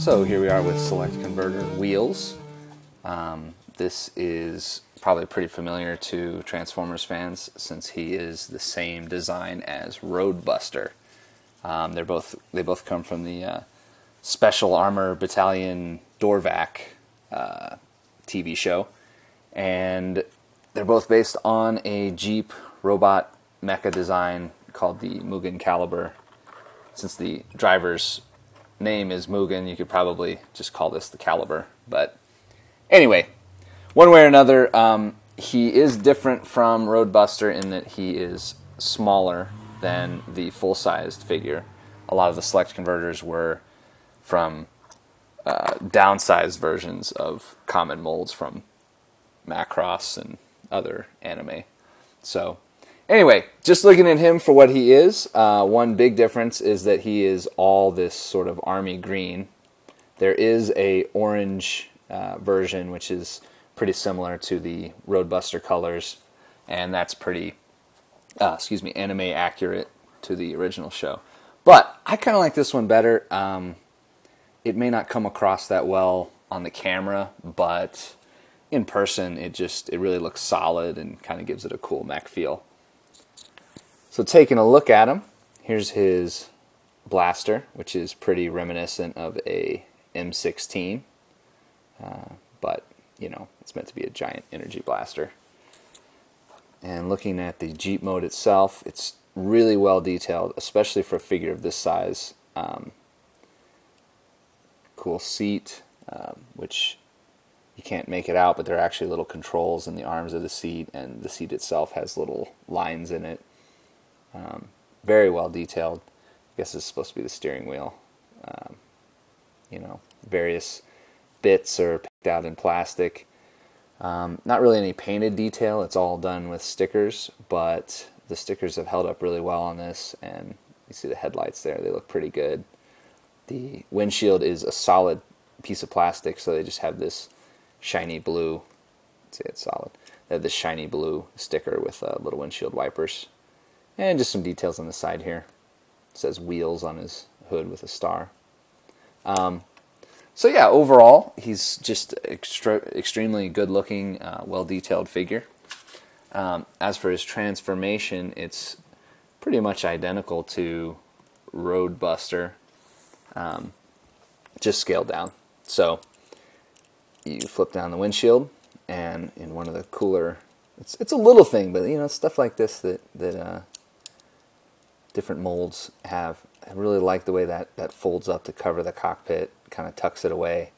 So here we are with Select Convertor wheels. Um, this is probably pretty familiar to Transformers fans since he is the same design as Roadbuster. Um, they're both they both come from the uh, Special Armor Battalion Dorvack uh, TV show, and they're both based on a Jeep robot mecha design called the Mugen Caliber. Since the driver's name is Mugen, you could probably just call this the Caliber. But anyway, one way or another, um, he is different from Roadbuster in that he is smaller than the full-sized figure. A lot of the select convertors were from uh, downsized versions of common molds from Macross and other anime. So, anyway, just looking at him for what he is, uh, one big difference is that he is all this sort of army green. There is a orange uh, version which is pretty similar to the Roadbuster colors, and that's pretty, uh, excuse me, anime accurate to the original show. But I kind of like this one better. Um, it may not come across that well on the camera, but in person, it just it really looks solid and kind of gives it a cool mech feel. So taking a look at him, here's his blaster, which is pretty reminiscent of a M16, uh, but you know it's meant to be a giant energy blaster. And looking at the Jeep mode itself, it's really well detailed, especially for a figure of this size. Um, cool seat, um, which you can't make it out, but there are actually little controls in the arms of the seat, and the seat itself has little lines in it. Um, very well detailed. I guess it's supposed to be the steering wheel. Um, you know, various bits are picked out in plastic. Um, not really any painted detail. It's all done with stickers, but the stickers have held up really well on this, and you see the headlights there. They look pretty good. The windshield is a solid piece of plastic, so they just have this shiny blue. Let's say it's solid. They have this shiny blue sticker with uh, little windshield wipers, and just some details on the side here. It says wheels on his hood with a star. Um, so yeah, overall, he's just extra, extremely good-looking, uh, well-detailed figure. Um, as for his transformation, it's pretty much identical to Roadbuster, um, just scaled down. So you flip down the windshield, and in one of the cooler, it's it's a little thing, but you know stuff like this that that uh, different molds have. I really like the way that that folds up to cover the cockpit, kind of tucks it away.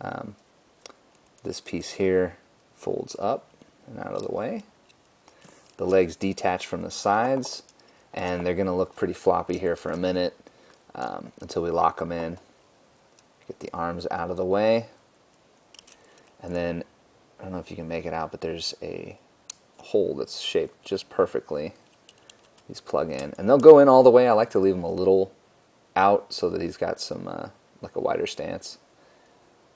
Um, this piece here folds up and out of the way. The legs detach from the sides, and they're going to look pretty floppy here for a minute um, until we lock them in. Get the arms out of the way. And then, I don't know if you can make it out, but there's a hole that's shaped just perfectly. These plug in. And they'll go in all the way. I like to leave them a little out so that he's got some, uh, like a wider stance.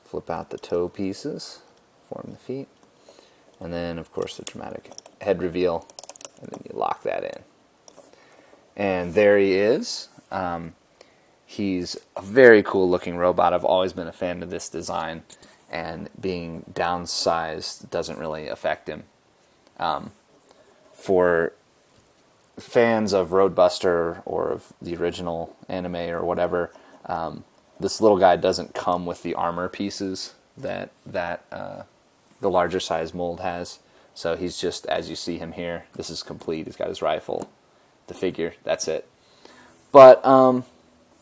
Flip out the toe pieces, form the feet. And then, of course, the dramatic head reveal. And then you lock that in. And there he is. Um, he's a very cool looking robot. I've always been a fan of this design and being downsized doesn't really affect him. Um, for fans of Roadbuster or of the original anime or whatever, um, this little guy doesn't come with the armor pieces that that uh, the larger size mold has. So he's just as you see him here. This is complete. He's got his rifle, the figure. That's it. But um,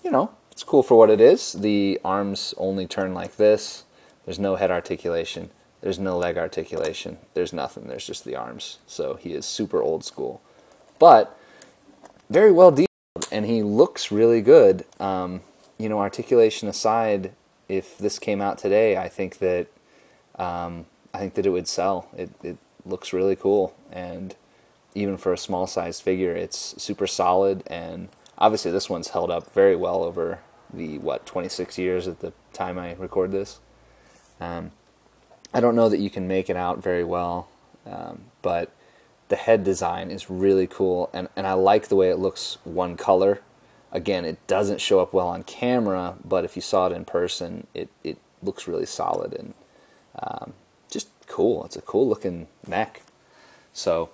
you know, it's cool for what it is. The arms only turn like this. There's no head articulation. There's no leg articulation. There's nothing. There's just the arms. So he is super old school. But very well detailed, and he looks really good. Um, you know, articulation aside, if this came out today, I think that um, I think that it would sell. It, it looks really cool, and even for a small size figure, it's super solid. And obviously, this one's held up very well over the what 26 years at the time I record this. Um, I don't know that you can make it out very well, um, but the head design is really cool, and, and I like the way it looks one color. again, it doesn't show up well on camera, but if you saw it in person, it, it looks really solid and um, just cool. It's a cool looking mech. So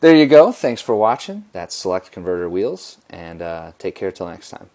there you go. Thanks for watching. That's Select Convertor Wheels, and uh, take care till next time.